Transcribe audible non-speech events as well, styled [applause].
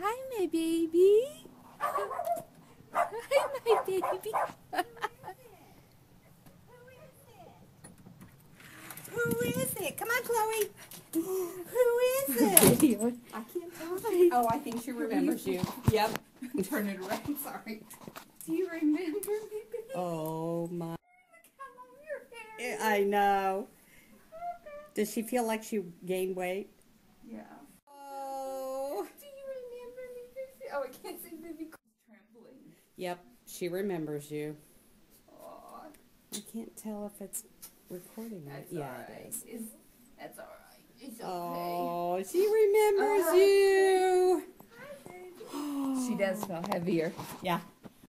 Hi, my baby. Hi, my baby. Who is it? Who is it? Come on, Chloe. Who is it? [laughs] I can't tell. Oh, I think she remembers you. Yep. [laughs] Turn it around. [laughs] Sorry. Do you remember me, baby? Oh my. Look how long your hair is. I know. Does she feel like she gained weight? Yeah. Oh. Do you remember me, baby? Oh, I can't see baby. Trembling. Yep. She remembers you. Aw, I can't tell if it's recording right. that's Yeah, all right. it is. It's, that's all right. It's okay. Oh, she remembers Uh, you. She does feel heavier. Yeah.